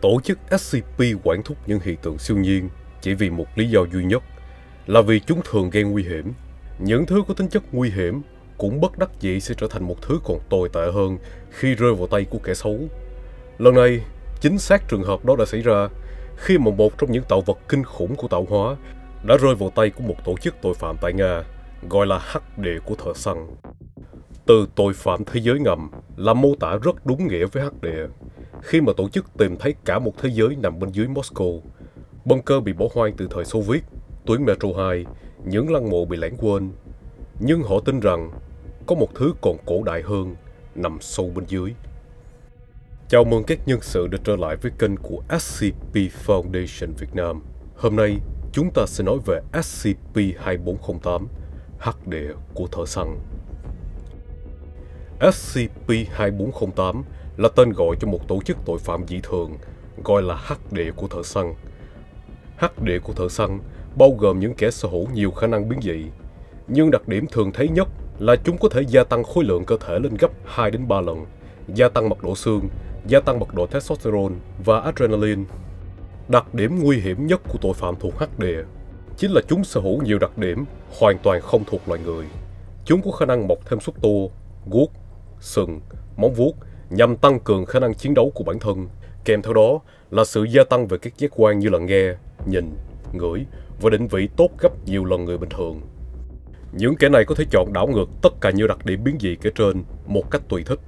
Tổ chức SCP quản thúc những hiện tượng siêu nhiên chỉ vì một lý do duy nhất là vì chúng thường gây nguy hiểm. Những thứ có tính chất nguy hiểm cũng bất đắc dĩ sẽ trở thành một thứ còn tồi tệ hơn khi rơi vào tay của kẻ xấu. Lần này, chính xác trường hợp đó đã xảy ra khi mà một trong những tạo vật kinh khủng của tạo hóa đã rơi vào tay của một tổ chức tội phạm tại Nga gọi là hắc địa của thợ săn. Từ tội phạm thế giới ngầm là mô tả rất đúng nghĩa với hắc địa khi mà tổ chức tìm thấy cả một thế giới nằm bên dưới Moscow. Bunker bị bỏ hoang từ thời Xô Viết, tuyến Metro 2, những lăng mộ bị lãng quên. Nhưng họ tin rằng có một thứ còn cổ đại hơn nằm sâu bên dưới. Chào mừng các nhân sự đã trở lại với kênh của SCP Foundation Việt Nam. Hôm nay, chúng ta sẽ nói về SCP-2408, hắc địa của thợ săn. SCP-2408 là tên gọi cho một tổ chức tội phạm dị thường, gọi là hắc địa của thợ săn. Hắc địa của thợ săn bao gồm những kẻ sở hữu nhiều khả năng biến dị, nhưng đặc điểm thường thấy nhất là chúng có thể gia tăng khối lượng cơ thể lên gấp 2 đến 3 lần, gia tăng mật độ xương, gia tăng mật độ testosterone và adrenaline. Đặc điểm nguy hiểm nhất của tội phạm thuộc hắc địa chính là chúng sở hữu nhiều đặc điểm hoàn toàn không thuộc loài người. Chúng có khả năng mọc thêm xúc tua, guốc, sừng, móng vuốt nhằm tăng cường khả năng chiến đấu của bản thân. Kèm theo đó là sự gia tăng về các giác quan như là nghe, nhìn, ngửi và định vị tốt gấp nhiều lần người bình thường. Những kẻ này có thể chọn đảo ngược tất cả những đặc điểm biến dị kể trên một cách tùy thích.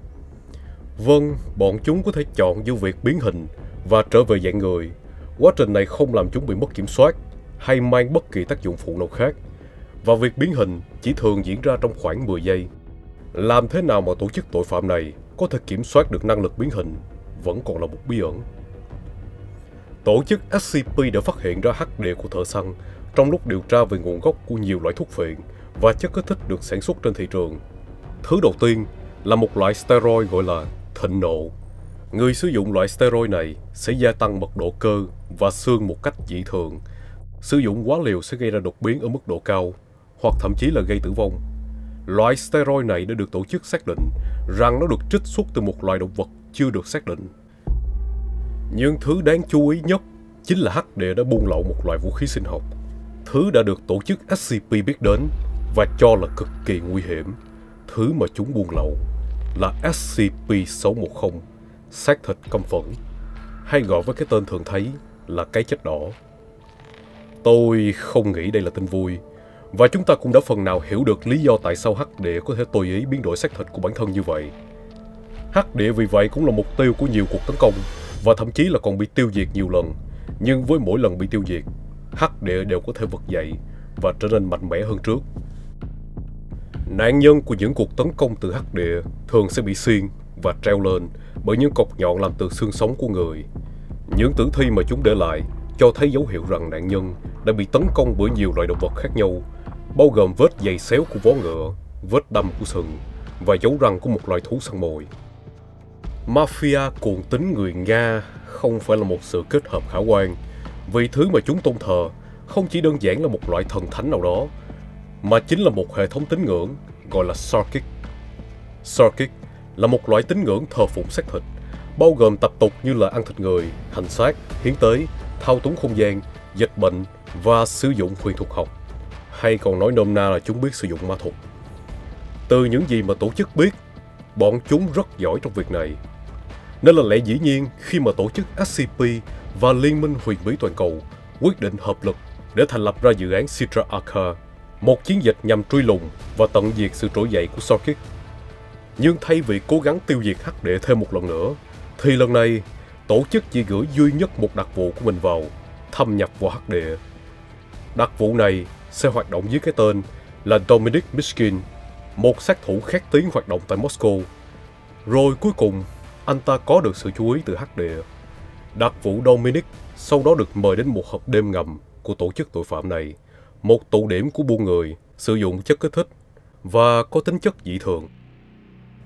Vâng, bọn chúng có thể chọn giữa việc biến hình và trở về dạng người. Quá trình này không làm chúng bị mất kiểm soát hay mang bất kỳ tác dụng phụ nào khác. Và việc biến hình chỉ thường diễn ra trong khoảng 10 giây. Làm thế nào mà tổ chức tội phạm này có thể kiểm soát được năng lực biến hình, vẫn còn là một bí ẩn. Tổ chức SCP đã phát hiện ra hắc địa của thợ săn trong lúc điều tra về nguồn gốc của nhiều loại thuốc phiện và chất kích thích được sản xuất trên thị trường. Thứ đầu tiên là một loại steroid gọi là thịnh nộ. Người sử dụng loại steroid này sẽ gia tăng mật độ cơ và xương một cách dị thường. Sử dụng quá liều sẽ gây ra đột biến ở mức độ cao hoặc thậm chí là gây tử vong. Loại steroid này đã được tổ chức xác định rằng nó được trích xuất từ một loài động vật chưa được xác định. Nhưng thứ đáng chú ý nhất chính là HD đã buôn lậu một loại vũ khí sinh học. Thứ đã được tổ chức SCP biết đến và cho là cực kỳ nguy hiểm. Thứ mà chúng buôn lậu là SCP-610, xác thịt căm phẫn, hay gọi với cái tên thường thấy là cái chất đỏ. Tôi không nghĩ đây là tin vui, và chúng ta cũng đã phần nào hiểu được lý do tại sao hắc địa có thể tùy ý biến đổi xác thịt của bản thân như vậy. Hắc địa vì vậy cũng là mục tiêu của nhiều cuộc tấn công và thậm chí là còn bị tiêu diệt nhiều lần. Nhưng với mỗi lần bị tiêu diệt, hắc địa đều có thể vực dậy và trở nên mạnh mẽ hơn trước. Nạn nhân của những cuộc tấn công từ hắc địa thường sẽ bị xiên và treo lên bởi những cọc nhọn làm từ xương sống của người. Những tử thi mà chúng để lại cho thấy dấu hiệu rằng nạn nhân đã bị tấn công bởi nhiều loại động vật khác nhau bao gồm vết dày xéo của vó ngựa, vết đâm của sừng và dấu răng của một loài thú săn mồi. Mafia cuồng tính người Nga không phải là một sự kết hợp khả quan, vì thứ mà chúng tôn thờ không chỉ đơn giản là một loại thần thánh nào đó, mà chính là một hệ thống tín ngưỡng gọi là Sarkic. Sarkic là một loại tín ngưỡng thờ phụng xác thịt, bao gồm tập tục như là ăn thịt người, hành xác, hiến tế, thao túng không gian, dịch bệnh và sử dụng huyền thuật học hay còn nói nôm na là chúng biết sử dụng ma thuật. Từ những gì mà tổ chức biết, bọn chúng rất giỏi trong việc này. Nên là lẽ dĩ nhiên khi mà tổ chức SCP và Liên minh huyền bí toàn cầu quyết định hợp lực để thành lập ra dự án Citra Arca, một chiến dịch nhằm truy lùng và tận diệt sự trỗi dậy của Sarkis. Nhưng thay vì cố gắng tiêu diệt hắc đệ thêm một lần nữa, thì lần này tổ chức chỉ gửi duy nhất một đặc vụ của mình vào, thâm nhập vào hắc đệ. Đặc vụ này sẽ hoạt động dưới cái tên là Dominic Mishkin, một sát thủ khét tiếng hoạt động tại Moscow. Rồi cuối cùng, anh ta có được sự chú ý từ hắc địa. Đặc vụ Dominic sau đó được mời đến một hộp đêm ngầm của tổ chức tội phạm này, một tụ điểm của buôn người, sử dụng chất kích thích và có tính chất dị thường.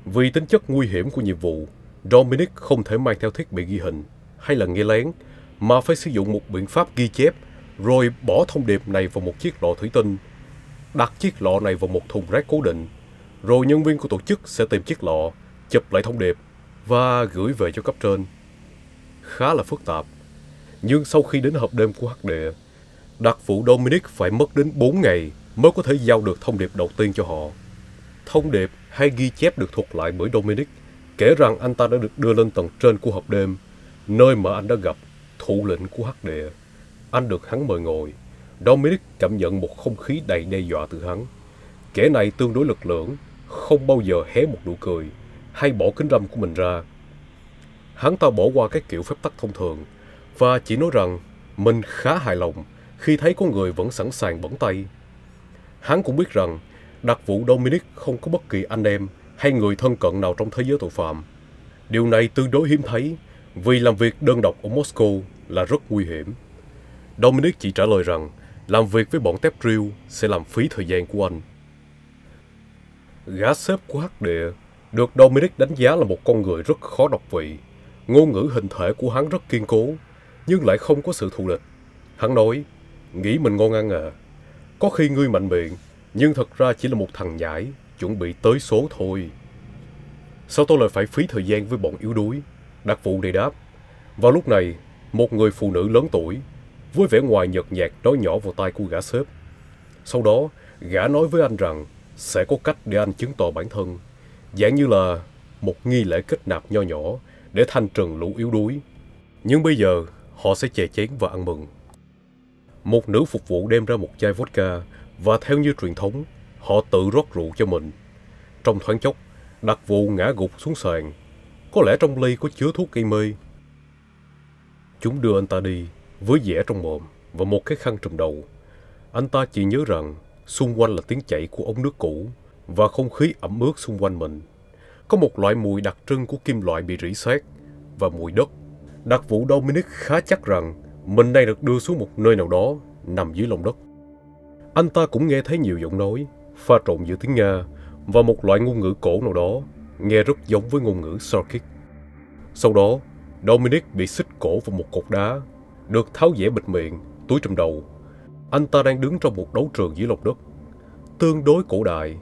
Vì tính chất nguy hiểm của nhiệm vụ, Dominic không thể mang theo thiết bị ghi hình hay là nghe lén, mà phải sử dụng một biện pháp ghi chép rồi bỏ thông điệp này vào một chiếc lọ thủy tinh, đặt chiếc lọ này vào một thùng rác cố định, rồi nhân viên của tổ chức sẽ tìm chiếc lọ, chụp lại thông điệp và gửi về cho cấp trên. khá là phức tạp. Nhưng sau khi đến hộp đêm của hắc địa, đặc vụ Dominic phải mất đến 4 ngày mới có thể giao được thông điệp đầu tiên cho họ. Thông điệp hay ghi chép được thuật lại bởi Dominic kể rằng anh ta đã được đưa lên tầng trên của hộp đêm, nơi mà anh đã gặp thủ lĩnh của hắc địa. Anh được hắn mời ngồi. Dominic cảm nhận một không khí đầy đe dọa từ hắn. Kẻ này tương đối lực lưỡng, không bao giờ hé một nụ cười hay bỏ kính râm của mình ra. Hắn ta bỏ qua các kiểu phép tắc thông thường và chỉ nói rằng mình khá hài lòng khi thấy có người vẫn sẵn sàng bẩn tay. Hắn cũng biết rằng đặc vụ Dominic không có bất kỳ anh em hay người thân cận nào trong thế giới tội phạm. Điều này tương đối hiếm thấy vì làm việc đơn độc ở Moscow là rất nguy hiểm. Dominic chỉ trả lời rằng làm việc với bọn tép drill sẽ làm phí thời gian của anh. Gã xếp của hắc địa được Dominic đánh giá là một con người rất khó đọc vị. Ngôn ngữ hình thể của hắn rất kiên cố, nhưng lại không có sự thù địch. Hắn nói, nghĩ mình ngon ăn à. Có khi ngươi mạnh miệng, nhưng thật ra chỉ là một thằng nhãi, chuẩn bị tới số thôi. Sao tôi lại phải phí thời gian với bọn yếu đuối? Đặc vụ này đáp. Vào lúc này, một người phụ nữ lớn tuổi, với vẻ ngoài nhợt nhạt nói nhỏ vào tai của gã sếp. Sau đó, gã nói với anh rằng sẽ có cách để anh chứng tỏ bản thân, dạng như là một nghi lễ kết nạp nho nhỏ để thanh trừng lũ yếu đuối. Nhưng bây giờ, họ sẽ chè chén và ăn mừng. Một nữ phục vụ đem ra một chai vodka và theo như truyền thống, họ tự rót rượu cho mình. Trong thoáng chốc, đặc vụ ngã gục xuống sàn. Có lẽ trong ly có chứa thuốc gây mê. Chúng đưa anh ta đi với dẻ trong mồm và một cái khăn trùm đầu. Anh ta chỉ nhớ rằng xung quanh là tiếng chảy của ống nước cũ và không khí ẩm ướt xung quanh mình. Có một loại mùi đặc trưng của kim loại bị rỉ sét và mùi đất. Đặc vụ Dominic khá chắc rằng mình đang được đưa xuống một nơi nào đó nằm dưới lòng đất. Anh ta cũng nghe thấy nhiều giọng nói, pha trộn giữa tiếng Nga và một loại ngôn ngữ cổ nào đó, nghe rất giống với ngôn ngữ Sarkic. Sau đó, Dominic bị xích cổ vào một cột đá, được tháo dẻ bịt miệng, túi trùm đầu. Anh ta đang đứng trong một đấu trường dưới lòng đất, tương đối cổ đại.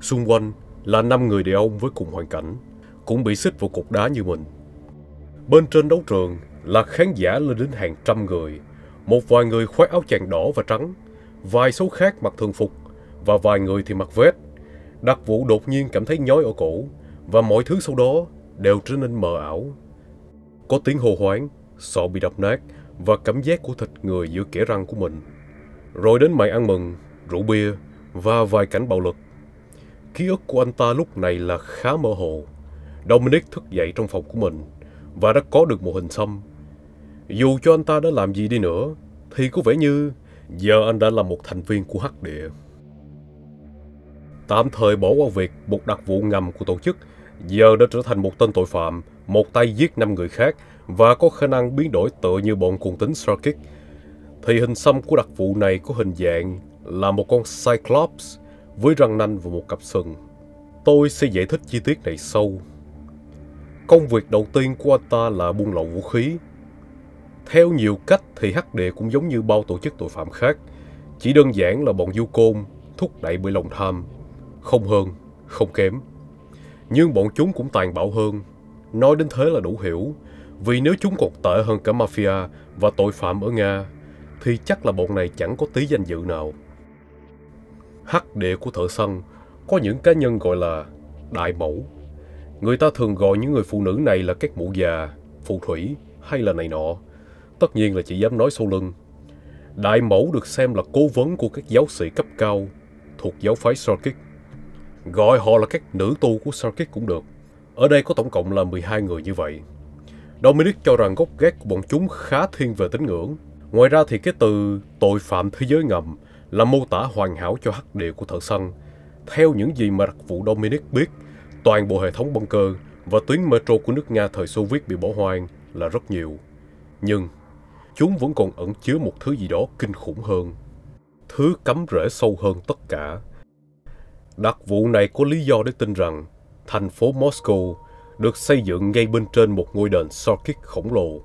Xung quanh là năm người đàn ông với cùng hoàn cảnh, cũng bị xích vào cục đá như mình. Bên trên đấu trường là khán giả lên đến hàng trăm người, một vài người khoác áo chàng đỏ và trắng, vài số khác mặc thường phục và vài người thì mặc vest. Đặc vụ đột nhiên cảm thấy nhói ở cổ và mọi thứ sau đó đều trở nên mờ ảo. Có tiếng hô hoáng, sọ bị đập nát và cảm giác của thịt người giữa kẻ răng của mình. Rồi đến màn ăn mừng, rượu bia và vài cảnh bạo lực. Ký ức của anh ta lúc này là khá mơ hồ. Dominic thức dậy trong phòng của mình và đã có được một hình xăm. Dù cho anh ta đã làm gì đi nữa, thì có vẻ như giờ anh đã là một thành viên của Hắc Địa. Tạm thời bỏ qua việc một đặc vụ ngầm của tổ chức, giờ đã trở thành một tên tội phạm, một tay giết năm người khác và có khả năng biến đổi tựa như bọn cuồng tính Sarkic. Thì hình xăm của đặc vụ này có hình dạng là một con Cyclops với răng nanh và một cặp sừng. Tôi sẽ giải thích chi tiết này sâu. Công việc đầu tiên của anh ta là buôn lậu vũ khí. Theo nhiều cách thì hắc địa cũng giống như bao tổ chức tội phạm khác. Chỉ đơn giản là bọn du côn, thúc đẩy bởi lòng tham. Không hơn, không kém. Nhưng bọn chúng cũng tàn bạo hơn. Nói đến thế là đủ hiểu. Vì nếu chúng còn tệ hơn cả mafia và tội phạm ở Nga, thì chắc là bọn này chẳng có tí danh dự nào. Hắc địa của thợ săn có những cá nhân gọi là đại mẫu. Người ta thường gọi những người phụ nữ này là các mụ già, phù thủy hay là này nọ. Tất nhiên là chỉ dám nói sau lưng. Đại mẫu được xem là cố vấn của các giáo sĩ cấp cao thuộc giáo phái Sarkic. Gọi họ là các nữ tu của Sarkic cũng được. Ở đây có tổng cộng là 12 người như vậy. Dominic cho rằng gốc gác của bọn chúng khá thiên về tín ngưỡng. Ngoài ra thì cái từ tội phạm thế giới ngầm là mô tả hoàn hảo cho hắc địa của thợ săn. Theo những gì mà đặc vụ Dominic biết, toàn bộ hệ thống bunker và tuyến metro của nước Nga thời Xô Viết bị bỏ hoang là rất nhiều. Nhưng chúng vẫn còn ẩn chứa một thứ gì đó kinh khủng hơn. Thứ cắm rễ sâu hơn tất cả. Đặc vụ này có lý do để tin rằng thành phố Moscow được xây dựng ngay bên trên một ngôi đền Sarkic khổng lồ.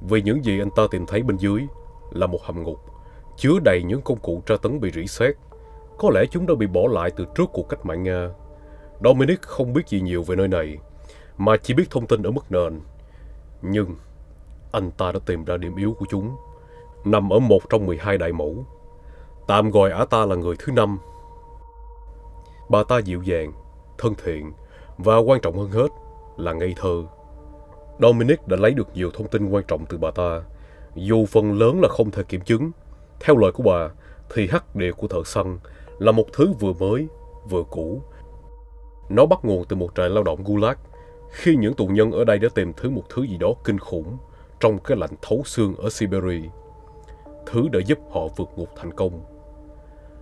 Vì những gì anh ta tìm thấy bên dưới là một hầm ngục, chứa đầy những công cụ tra tấn bị rỉ sét. Có lẽ chúng đã bị bỏ lại từ trước cuộc cách mạng Nga. Dominic không biết gì nhiều về nơi này, mà chỉ biết thông tin ở mức nền. Nhưng anh ta đã tìm ra điểm yếu của chúng, nằm ở một trong 12 đại mẫu. Tạm gọi ả ta là người thứ năm. Bà ta dịu dàng, thân thiện và quan trọng hơn hết là ngây thơ. Dominic đã lấy được nhiều thông tin quan trọng từ bà ta, dù phần lớn là không thể kiểm chứng. Theo lời của bà, thì hắc địa của thợ săn là một thứ vừa mới, vừa cũ. Nó bắt nguồn từ một trại lao động Gulag, khi những tù nhân ở đây đã tìm thấy một thứ gì đó kinh khủng trong cái lạnh thấu xương ở Siberia. Thứ đã giúp họ vượt ngục thành công.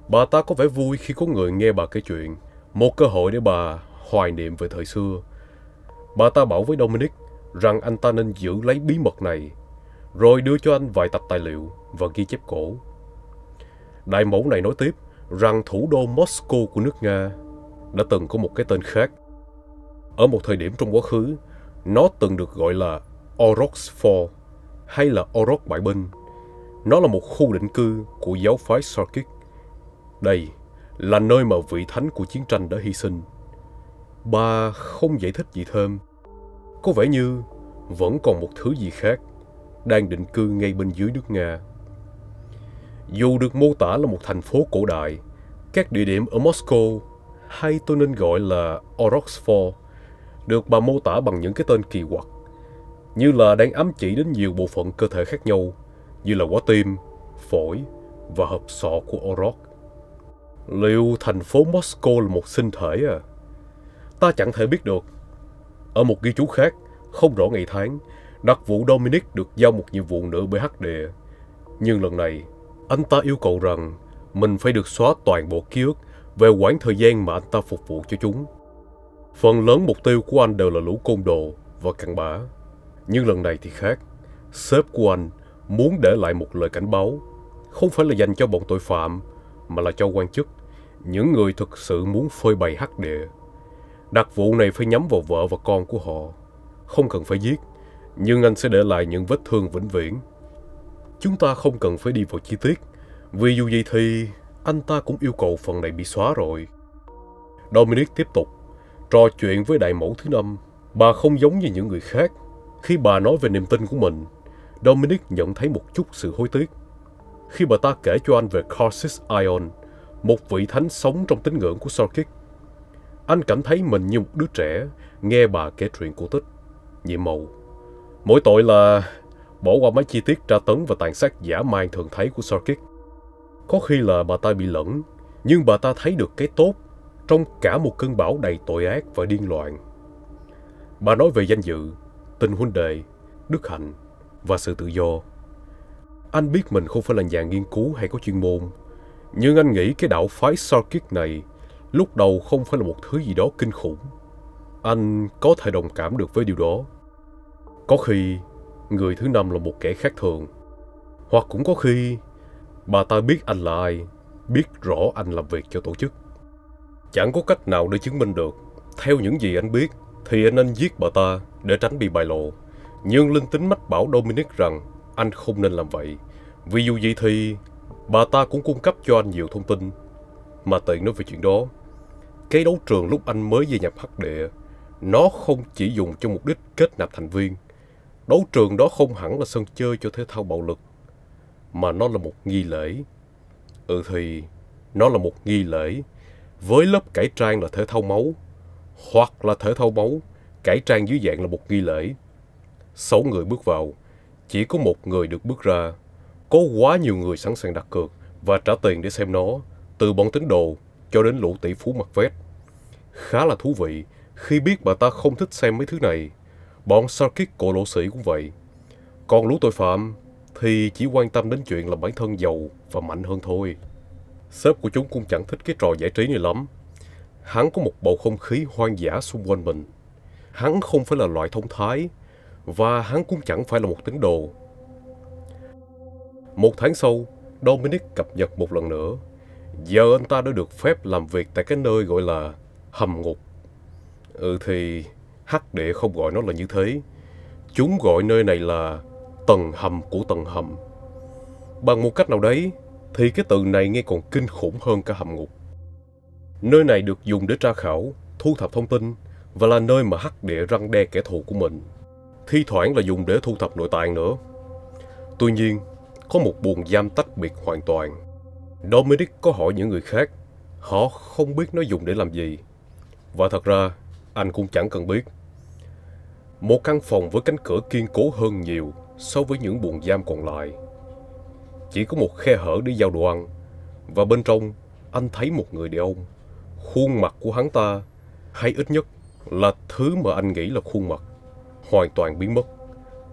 Bà ta có vẻ vui khi có người nghe bà kể chuyện, một cơ hội để bà hoài niệm về thời xưa. Bà ta bảo với Dominic rằng anh ta nên giữ lấy bí mật này, rồi đưa cho anh vài tập tài liệu và ghi chép cổ. Đại mẫu này nói tiếp rằng thủ đô Moscow của nước Nga đã từng có một cái tên khác. Ở một thời điểm trong quá khứ, nó từng được gọi là Oroks hay là Orok Bại Binh. Nó là một khu định cư của giáo phái Sarkic. Đây là nơi mà vị thánh của chiến tranh đã hy sinh. Bà không giải thích gì thêm. Có vẻ như vẫn còn một thứ gì khác đang định cư ngay bên dưới nước Nga. Dù được mô tả là một thành phố cổ đại, các địa điểm ở Moscow hay tôi nên gọi là Oroxfor, được bà mô tả bằng những cái tên kỳ quặc như là đang ám chỉ đến nhiều bộ phận cơ thể khác nhau như là quả tim, phổi và hộp sọ của Orox. Liệu thành phố Moscow là một sinh thể à? Ta chẳng thể biết được. Ở một ghi chú khác, không rõ ngày tháng, đặc vụ Dominic được giao một nhiệm vụ nữa bởi hắc địa. Nhưng lần này, anh ta yêu cầu rằng mình phải được xóa toàn bộ ký ức về quãng thời gian mà anh ta phục vụ cho chúng. Phần lớn mục tiêu của anh đều là lũ côn đồ và cặn bã. Nhưng lần này thì khác. Sếp của anh muốn để lại một lời cảnh báo, không phải là dành cho bọn tội phạm, mà là cho quan chức, những người thực sự muốn phơi bày hắc địa. Đặc vụ này phải nhắm vào vợ và con của họ. Không cần phải giết, nhưng anh sẽ để lại những vết thương vĩnh viễn. Chúng ta không cần phải đi vào chi tiết, vì dù gì thì anh ta cũng yêu cầu phần này bị xóa rồi. Dominic tiếp tục, trò chuyện với đại mẫu thứ năm. Bà không giống như những người khác. Khi bà nói về niềm tin của mình, Dominic nhận thấy một chút sự hối tiếc. Khi bà ta kể cho anh về Carsis Ion, một vị thánh sống trong tín ngưỡng của Sarkic, anh cảm thấy mình như một đứa trẻ nghe bà kể chuyện cổ tích, nhiệm màu. Mỗi tội là bỏ qua mấy chi tiết tra tấn và tàn sát giả man thường thấy của Sarkis. Có khi là bà ta bị lẫn, nhưng bà ta thấy được cái tốt trong cả một cơn bão đầy tội ác và điên loạn. Bà nói về danh dự, tình huynh đệ, đức hạnh và sự tự do. Anh biết mình không phải là nhà nghiên cứu hay có chuyên môn, nhưng anh nghĩ cái đạo phái Sarkis này lúc đầu không phải là một thứ gì đó kinh khủng. Anh có thể đồng cảm được với điều đó. Có khi người thứ năm là một kẻ khác thường, hoặc cũng có khi bà ta biết anh là ai, biết rõ anh làm việc cho tổ chức. Chẳng có cách nào để chứng minh được. Theo những gì anh biết, thì anh nên giết bà ta để tránh bị bại lộ. Nhưng linh tính mách bảo Dominic rằng anh không nên làm vậy. Vì dù gì thì bà ta cũng cung cấp cho anh nhiều thông tin. Mà tiện nói về chuyện đó, cái đấu trường lúc anh mới gia nhập hắc địa, nó không chỉ dùng cho mục đích kết nạp thành viên. Đấu trường đó không hẳn là sân chơi cho thể thao bạo lực, mà nó là một nghi lễ. Ừ thì, nó là một nghi lễ với lớp cải trang là thể thao máu, hoặc là thể thao máu, cải trang dưới dạng là một nghi lễ. Sáu người bước vào, chỉ có một người được bước ra. Có quá nhiều người sẵn sàng đặt cược và trả tiền để xem nó, từ bọn tín đồ cho đến lũ tỷ phú mặc vest. Khá là thú vị khi biết bà ta không thích xem mấy thứ này. Bọn Sarkis cổ lỗ sĩ cũng vậy. Còn lũ tội phạm thì chỉ quan tâm đến chuyện là bản thân giàu và mạnh hơn thôi. Sếp của chúng cũng chẳng thích cái trò giải trí này lắm. Hắn có một bầu không khí hoang dã xung quanh mình. Hắn không phải là loại thông thái, và hắn cũng chẳng phải là một tín đồ. Một tháng sau, Dominic cập nhật một lần nữa. Giờ anh ta đã được phép làm việc tại cái nơi gọi là hầm ngục. Ừ thì hắc địa không gọi nó là như thế. Chúng gọi nơi này là tầng hầm của tầng hầm. Bằng một cách nào đấy, thì cái từ này nghe còn kinh khủng hơn cả hầm ngục. Nơi này được dùng để tra khảo, thu thập thông tin và là nơi mà hắc địa răng đe kẻ thù của mình. thi thoảng là dùng để thu thập nội tạng nữa. Tuy nhiên, có một buồng giam tách biệt hoàn toàn. Dominic có hỏi những người khác, họ không biết nó dùng để làm gì. Và thật ra, anh cũng chẳng cần biết. Một căn phòng với cánh cửa kiên cố hơn nhiều so với những buồng giam còn lại. Chỉ có một khe hở để giao đồ ăn, và bên trong anh thấy một người đàn ông. Khuôn mặt của hắn ta, hay ít nhất là thứ mà anh nghĩ là khuôn mặt, hoàn toàn biến mất.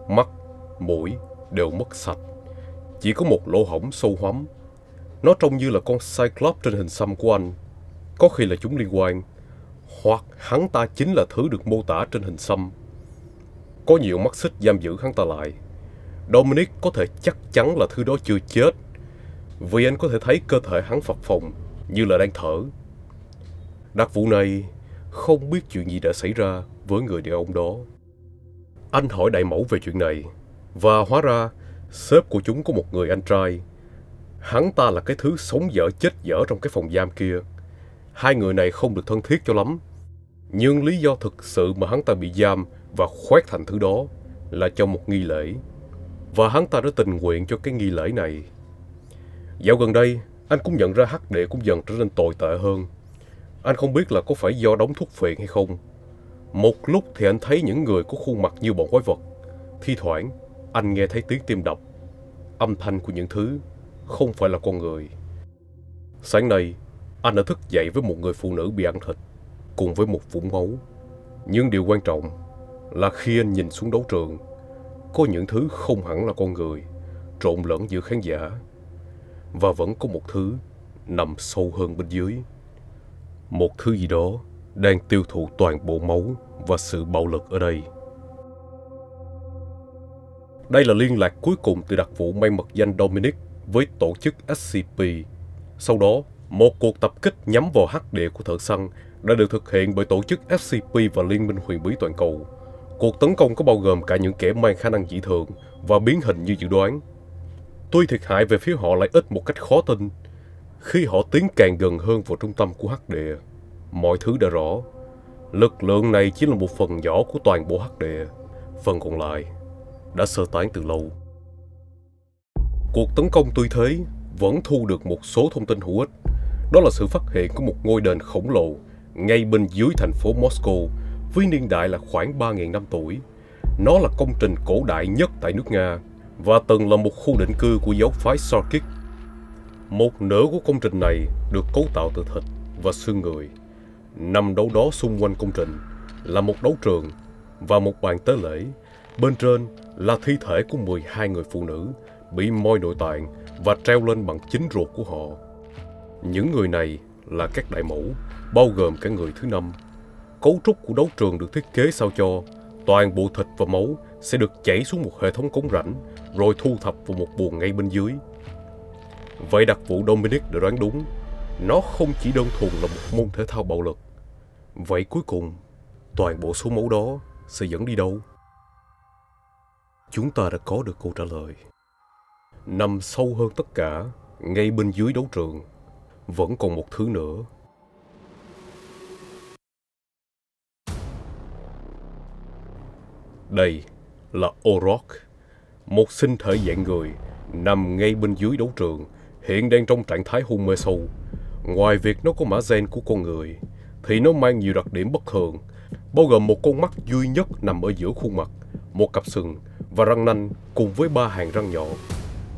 Mắt, mũi đều mất sạch. Chỉ có một lỗ hổng sâu hoắm. Nó trông như là con Cyclops trên hình xăm của anh. Có khi là chúng liên quan, hoặc hắn ta chính là thứ được mô tả trên hình xăm. Có nhiều mắt xích giam giữ hắn ta lại. Dominic có thể chắc chắn là thứ đó chưa chết, vì anh có thể thấy cơ thể hắn phập phồng như là đang thở. Đặc vụ này không biết chuyện gì đã xảy ra với người đàn ông đó. Anh hỏi đại mẫu về chuyện này, và hóa ra sếp của chúng có một người anh trai. Hắn ta là cái thứ sống dở chết dở trong cái phòng giam kia. Hai người này không được thân thiết cho lắm. Nhưng lý do thực sự mà hắn ta bị giam và khoét thành thứ đó là cho một nghi lễ. Và hắn ta đã tình nguyện cho cái nghi lễ này. Dạo gần đây, anh cũng nhận ra hắc đệ cũng dần trở nên tồi tệ hơn. Anh không biết là có phải do đóng thuốc phiện hay không. Một lúc thì anh thấy những người có khuôn mặt như bọn quái vật. Thi thoảng, anh nghe thấy tiếng tim đập. Âm thanh của những thứ không phải là con người. Sáng nay, anh đã thức dậy với một người phụ nữ bị ăn thịt, cùng với một vũng máu. Nhưng điều quan trọng là khi anh nhìn xuống đấu trường, có những thứ không hẳn là con người, trộn lẫn giữa khán giả. Và vẫn có một thứ nằm sâu hơn bên dưới. Một thứ gì đó đang tiêu thụ toàn bộ máu và sự bạo lực ở đây. Đây là liên lạc cuối cùng từ đặc vụ may mật danh Dominic với tổ chức SCP. Sau đó, một cuộc tập kích nhắm vào hắc địa của thợ săn đã được thực hiện bởi tổ chức SCP và Liên minh huyền bí toàn cầu. Cuộc tấn công có bao gồm cả những kẻ mang khả năng dị thường và biến hình như dự đoán. Tuy thiệt hại về phía họ lại ít một cách khó tin, khi họ tiến càng gần hơn vào trung tâm của hắc địa, mọi thứ đã rõ. Lực lượng này chỉ là một phần nhỏ của toàn bộ hắc địa, phần còn lại đã sơ tán từ lâu. Cuộc tấn công tuy thế, vẫn thu được một số thông tin hữu ích. Đó là sự phát hiện của một ngôi đền khổng lồ ngay bên dưới thành phố Moscow với niên đại là khoảng 3.000 năm tuổi. Nó là công trình cổ đại nhất tại nước Nga và từng là một khu định cư của giáo phái Sarkic. Một nửa của công trình này được cấu tạo từ thịt và xương người. Nằm đâu đó xung quanh công trình là một đấu trường và một bàn tế lễ. Bên trên là thi thể của 12 người phụ nữ bị moi nội tạng và treo lên bằng chính ruột của họ. Những người này là các đại mẫu, bao gồm cả người thứ năm. Cấu trúc của đấu trường được thiết kế sao cho toàn bộ thịt và máu sẽ được chảy xuống một hệ thống cống rãnh rồi thu thập vào một buồng ngay bên dưới. Vậy đặc vụ Dominic đã đoán đúng, nó không chỉ đơn thuần là một môn thể thao bạo lực. Vậy cuối cùng, toàn bộ số máu đó sẽ dẫn đi đâu? Chúng ta đã có được câu trả lời. Nằm sâu hơn tất cả, ngay bên dưới đấu trường, vẫn còn một thứ nữa. Đây là Orok, một sinh thể dạng người nằm ngay bên dưới đấu trường, hiện đang trong trạng thái hôn mê sâu. Ngoài việc nó có mã gen của con người, thì nó mang nhiều đặc điểm bất thường, bao gồm một con mắt duy nhất nằm ở giữa khuôn mặt, một cặp sừng và răng nanh cùng với ba hàng răng nhỏ.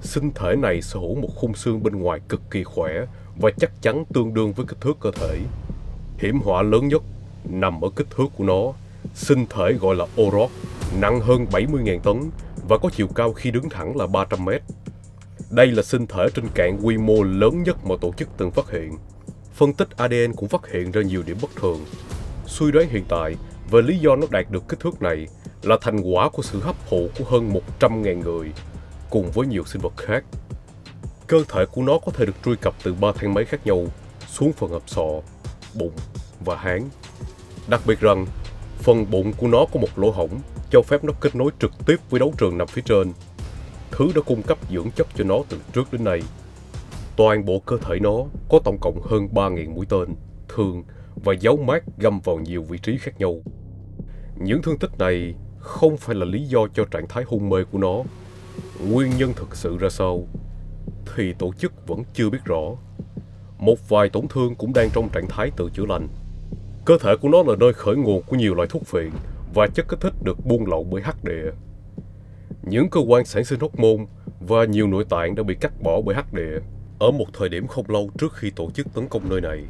Sinh thể này sở hữu một khung xương bên ngoài cực kỳ khỏe và chắc chắn tương đương với kích thước cơ thể. Hiểm họa lớn nhất nằm ở kích thước của nó. Sinh thể gọi là Orok, nặng hơn 70.000 tấn và có chiều cao khi đứng thẳng là 300 mét. Đây là sinh thể trên cạn quy mô lớn nhất mà tổ chức từng phát hiện. Phân tích ADN cũng phát hiện ra nhiều điểm bất thường. Suy đoán hiện tại về lý do nó đạt được kích thước này là thành quả của sự hấp thụ của hơn 100.000 người cùng với nhiều sinh vật khác. Cơ thể của nó có thể được truy cập từ ba thang máy khác nhau xuống phần hộp sọ, bụng và háng. Đặc biệt rằng, phần bụng của nó có một lỗ hổng cho phép nó kết nối trực tiếp với đấu trường nằm phía trên. Thứ đã cung cấp dưỡng chất cho nó từ trước đến nay. Toàn bộ cơ thể nó có tổng cộng hơn 3.000 mũi tên, thương và dấu mát găm vào nhiều vị trí khác nhau. Những thương tích này không phải là lý do cho trạng thái hôn mê của nó. Nguyên nhân thực sự ra sao, thì tổ chức vẫn chưa biết rõ. Một vài tổn thương cũng đang trong trạng thái tự chữa lành. Cơ thể của nó là nơi khởi nguồn của nhiều loại thuốc phiện và chất kích thích được buôn lậu bởi hắc địa. Những cơ quan sản sinh hóc môn và nhiều nội tạng đã bị cắt bỏ bởi hắc địa ở một thời điểm không lâu trước khi tổ chức tấn công nơi này.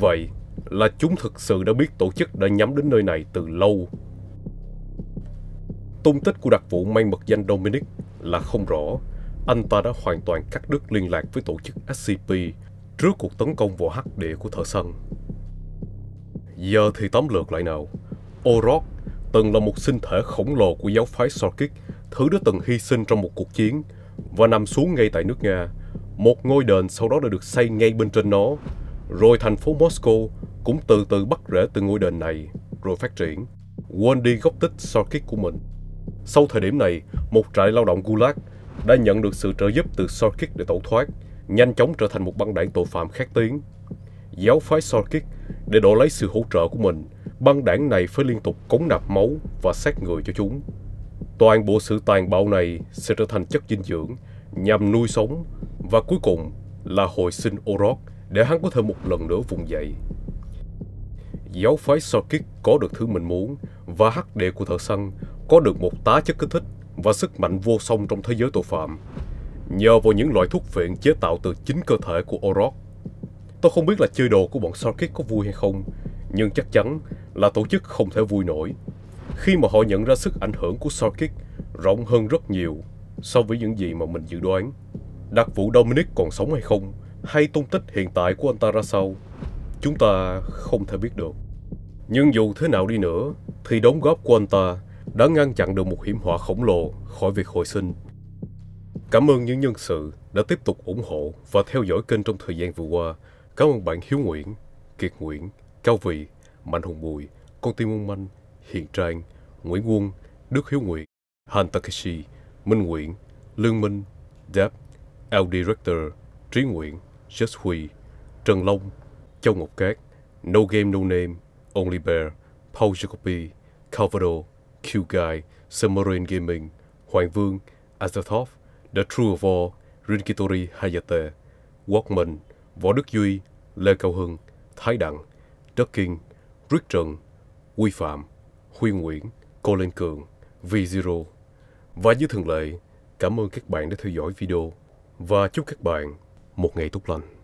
Vậy là chúng thực sự đã biết tổ chức đã nhắm đến nơi này từ lâu. Tung tích của đặc vụ mang mật danh Dominic là không rõ. Anh ta đã hoàn toàn cắt đứt liên lạc với tổ chức SCP trước cuộc tấn công vào hắc địa của thợ săn. Giờ thì tóm lược lại nào. Orok từng là một sinh thể khổng lồ của giáo phái Sarkic, thứ đã từng hy sinh trong một cuộc chiến và nằm xuống ngay tại nước Nga. Một ngôi đền sau đó đã được xây ngay bên trên nó, rồi thành phố Moscow cũng từ từ bắt rễ từ ngôi đền này, rồi phát triển, quên đi gốc tích Sarkic của mình. Sau thời điểm này, một trại lao động Gulag đã nhận được sự trợ giúp từ Sarkic để tẩu thoát, nhanh chóng trở thành một băng đảng tội phạm khét tiếng. Giáo phái Sarkic để đổi lấy sự hỗ trợ của mình, băng đảng này phải liên tục cống nạp máu và sát người cho chúng. Toàn bộ sự tàn bạo này sẽ trở thành chất dinh dưỡng nhằm nuôi sống và cuối cùng là hồi sinh Orok để hắn có thể một lần nữa vùng dậy. Giáo phái Sarkic có được thứ mình muốn và hắc địa của thợ săn có được một tá chất kích thích và sức mạnh vô song trong thế giới tội phạm nhờ vào những loại thuốc phiện chế tạo từ chính cơ thể của Orok. Tôi không biết là chơi đồ của bọn Sarkis có vui hay không, nhưng chắc chắn là tổ chức không thể vui nổi khi mà họ nhận ra sức ảnh hưởng của Sarkis rộng hơn rất nhiều so với những gì mà mình dự đoán. Đặc vụ Dominic còn sống hay không, hay tung tích hiện tại của anh ta ra sao, chúng ta không thể biết được. Nhưng dù thế nào đi nữa, thì đóng góp của anh ta đã ngăn chặn được một hiểm họa khổng lồ khỏi việc hồi sinh. Cảm ơn những nhân sự đã tiếp tục ủng hộ và theo dõi kênh trong thời gian vừa qua. Cảm ơn bạn Hiếu Nguyễn, Kiệt Nguyễn, Cao Vị, Mạnh Hùng Bùi, Con Tim Mông Manh, Hiện Trang, Nguyễn Quân, Đức Hiếu Nguyễn, Han Takeshi, Minh Nguyễn, Lương Minh, Depp, L Director, Trí Nguyễn, Just Huy, Trần Long, Châu Ngọc Cát, No Game No Name, Only Bear, Paul Jacobi, Calvado, Q Guy, Submarine Gaming, Hoàng Vương, Azathoth, The True of All, Rinkitori Hayate, Walkman, Võ Đức Duy, Lê Cao Hưng, Thái Đặng, Đức Kinh, Rick Trần, Quy Phạm, Huy Nguyễn, Cô Lên Cường, V0. Và như thường lệ, cảm ơn các bạn đã theo dõi video và chúc các bạn một ngày tốt lành.